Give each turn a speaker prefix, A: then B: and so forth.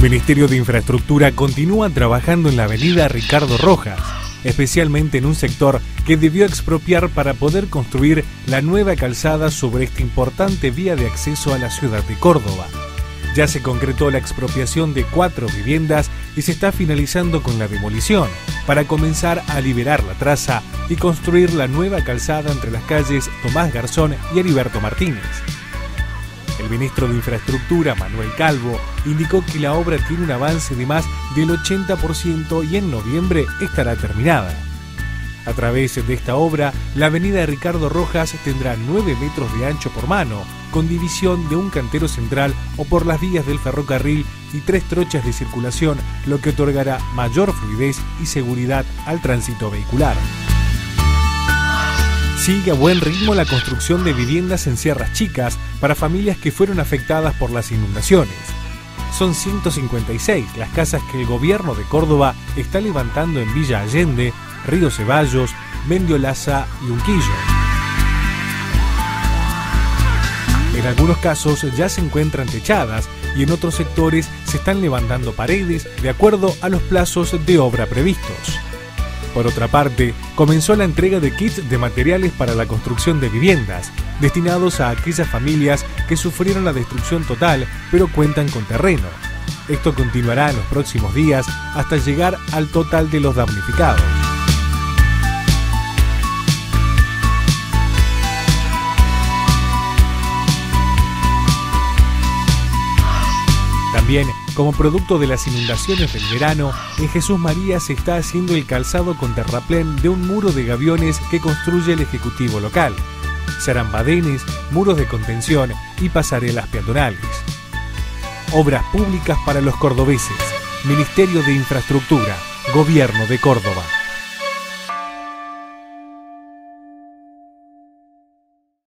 A: Ministerio de Infraestructura continúa trabajando en la avenida Ricardo Rojas, especialmente en un sector que debió expropiar para poder construir la nueva calzada sobre esta importante vía de acceso a la ciudad de Córdoba. Ya se concretó la expropiación de cuatro viviendas y se está finalizando con la demolición para comenzar a liberar la traza y construir la nueva calzada entre las calles Tomás Garzón y Heriberto Martínez. El ministro de Infraestructura, Manuel Calvo, indicó que la obra tiene un avance de más del 80% y en noviembre estará terminada. A través de esta obra, la avenida Ricardo Rojas tendrá 9 metros de ancho por mano, con división de un cantero central o por las vías del ferrocarril y tres trochas de circulación, lo que otorgará mayor fluidez y seguridad al tránsito vehicular. Sigue a buen ritmo la construcción de viviendas en Sierras Chicas para familias que fueron afectadas por las inundaciones. Son 156 las casas que el gobierno de Córdoba está levantando en Villa Allende, Río Ceballos, Mendiolaza y Unquillo. En algunos casos ya se encuentran techadas y en otros sectores se están levantando paredes de acuerdo a los plazos de obra previstos. Por otra parte, comenzó la entrega de kits de materiales para la construcción de viviendas, destinados a aquellas familias que sufrieron la destrucción total pero cuentan con terreno. Esto continuará en los próximos días hasta llegar al total de los damnificados. También, como producto de las inundaciones del verano, en Jesús María se está haciendo el calzado con terraplén de un muro de gaviones que construye el Ejecutivo local. Serán badenes, muros de contención y pasarelas peatonales. Obras públicas para los cordobeses. Ministerio de Infraestructura. Gobierno de Córdoba.